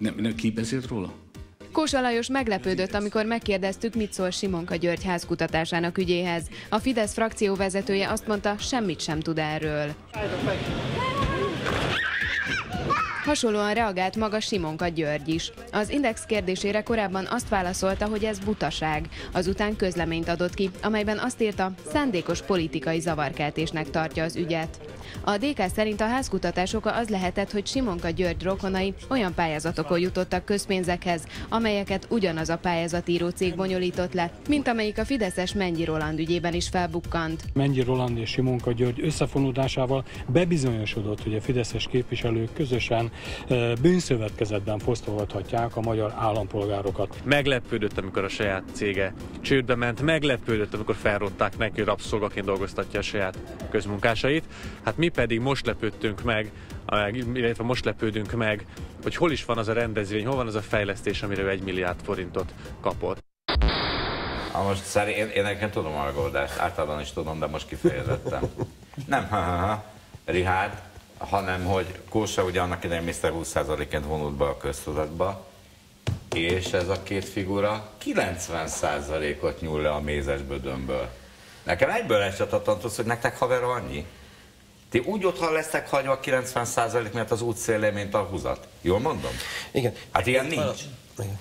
Nem, nem, ki beszélt róla? Kósa Lajos meglepődött, amikor megkérdeztük, mit szól Simonka György házkutatásának ügyéhez. A Fidesz frakció vezetője azt mondta, semmit sem tud erről. Hasonlóan reagált maga Simonka György is. Az Index kérdésére korábban azt válaszolta, hogy ez butaság. Azután közleményt adott ki, amelyben azt írta, szándékos politikai zavarkeltésnek tartja az ügyet. A DK szerint a házkutatás oka az lehetett, hogy Simonka György rokonai olyan pályázatokon jutottak közpénzekhez, amelyeket ugyanaz a pályázatíró cég bonyolított le, mint amelyik a Fideszes Mennyi Roland ügyében is felbukkant. Mennyi Roland és Simonka György összefonódásával bebizonyosodott, hogy a fideszes képviselők közösen bűnszövetkezetben fosztolhatják a magyar állampolgárokat. Meglepődött, amikor a saját cége csődbe ment, meglepődött, amikor felrották neki, hogy rabszolgaként dolgoztatja a saját közmunkásait. Hát mi pedig most lepődtünk meg, illetve most lepődünk meg, hogy hol is van az a rendezvény, hol van az a fejlesztés, amire ő egy milliárd forintot kapott. Ha most szerint én, én nekem tudom a megoldást, általában is tudom, de most kifejezettem. Nem, ha, ha, ha, Rihárd, hanem hogy Kósa ugye annak idején Mr. 20%-ként vonult be a köztudatba, és ez a két figura 90%-ot nyúl le a mézes bödömből. Nekem egyből esett hogy nektek haver annyi. Ti úgy otthon lesztek hagyva 90% mert az útszélén, mint a húzat. Jól mondom? Igen. Hát ilyen nincs. Arra, igen.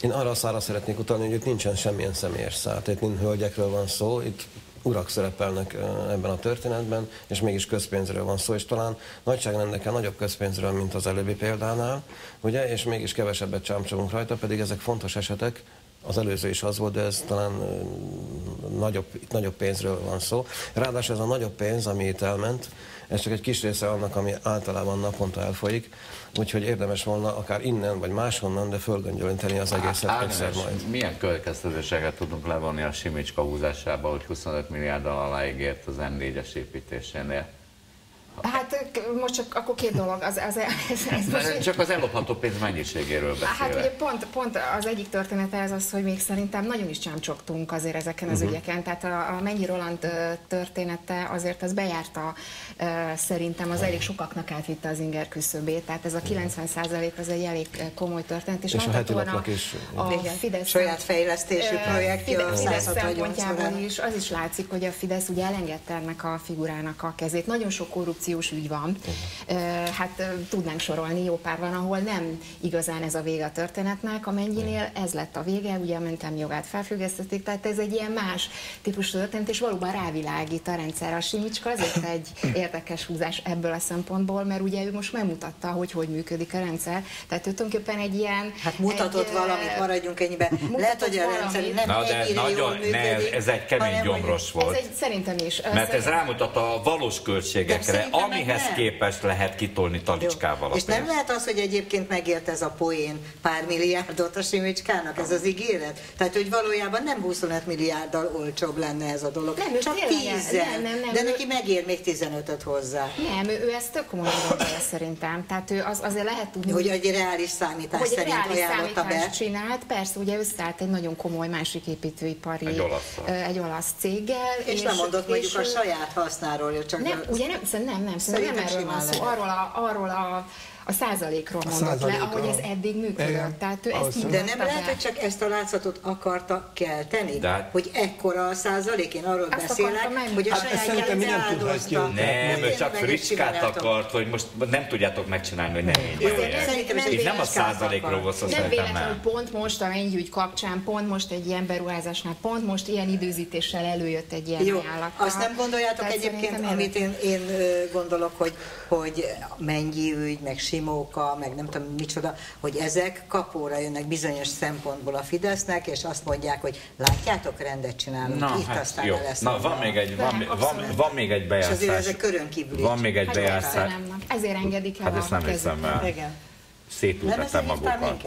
Én arra a szára szeretnék utalni, hogy itt nincsen semmilyen személyes szár, tehát mind hölgyekről van szó, itt urak szerepelnek ebben a történetben, és mégis közpénzről van szó, és talán nagyságrendekkel nagyobb közpénzről, mint az előbbi példánál, ugye, és mégis kevesebbet csámcsolunk rajta, pedig ezek fontos esetek, az előző is az volt, de ez talán nagyobb, itt nagyobb pénzről van szó. Ráadásul ez a nagyobb pénz, ami itt elment, ez csak egy kis része annak, ami általában naponta elfolyik, úgyhogy érdemes volna akár innen vagy máshonnan, de fölgöngyölinteni az egészet Á, egyszer majd. Milyen következtetéseket tudunk levonni a Simicska húzásába, hogy 25 milliárd aláígért az M4-es építésénél? Hát most csak akkor két dolog. Az, az, ez, ez most... Csak az ellopható pénz mennyiségéről beszélek. Hát ugye pont, pont az egyik története ez az, hogy még szerintem nagyon is csámcsogtunk azért ezeken az uh-huh. ügyeken. Tehát a, a Mennyi Roland története azért az bejárta szerintem az elég sokaknak átvitte az inger küszöbét. Tehát ez a 90 az egy elég komoly történet. És, és a heti lapnak is. A, Fidesz, saját fejlesztésű projektje Fidesz, Fidesz szempontjából is az is látszik, hogy a Fidesz ugye elengedte ennek a figurának a kezét. Nagyon sok korrupció korrupciós ügy van. Hát tudnánk sorolni, jó pár van, ahol nem igazán ez a vége a történetnek, amennyinél ez lett a vége, ugye a mentem jogát felfüggesztették, tehát ez egy ilyen más típusú történet, és valóban rávilágít a rendszer. A Simicska azért egy érdekes húzás ebből a szempontból, mert ugye ő most megmutatta, hogy hogy működik a rendszer. Tehát ő tulajdonképpen egy ilyen... Hát mutatott egy, valamit, maradjunk ennyiben. Lehet, hogy a rendszer nem Na, de nagyon, jól működik, ne, ez egy kemény gyomros volt. Ez egy, szerintem is. Mert ez rámutat a valós költségekre, amihez nem. képest lehet kitolni talicskával Jó. És nem lehet az, hogy egyébként megért ez a poén pár milliárdot a Simicskának, ez az ígéret? Tehát, hogy valójában nem 25 milliárddal olcsóbb lenne ez a dolog, nem, csak 10 nem, nem, nem, de neki megér még 15-öt hozzá. Nem, ő, ő ezt tök komolyan gondolja szerintem. Tehát ő az, azért lehet tudni, hogy egy reális számítás hogy szerint reális ajánlotta be. csinált, persze, ugye összeállt egy nagyon komoly másik építőipari egy olasz, egy olasz céggel. És, és nem mondott mondjuk a saját hasznáról, csak nem, ugye nem, nem, nem, nem erről van szó, arról a, arról a a százalékról mondott százalékra. le, ahogy ez eddig működött. Igen. Tehát ő ezt De nem lehet, hogy csak ezt a látszatot akarta kelteni? De... Hogy ekkora a százalék, én arról ezt beszélek, hogy a hát saját áldozta. Nem, ő csak fricskát akart, hogy most nem tudjátok megcsinálni, hogy ne én Itt nem a százalékról volt szó Nem véletlenül pont most a mennyügy kapcsán, pont most egy ilyen beruházásnál, pont most ilyen időzítéssel előjött egy ilyen Jó, Azt nem gondoljátok egyébként, amit én, én gondolok, hogy, hogy mennyi ügy, meg Simóka, meg nem tudom micsoda, hogy ezek kapóra jönnek bizonyos szempontból a Fidesznek, és azt mondják, hogy látjátok, rendet csinálunk, Na, itt hát aztán jó. lesz. Na, van még egy, van, van, van még egy bejátszás. És azért ezek körön kívül Van még egy hát bejátszás. Ezért engedik el Hát ezt nem hiszem el. Szétültettem magukat.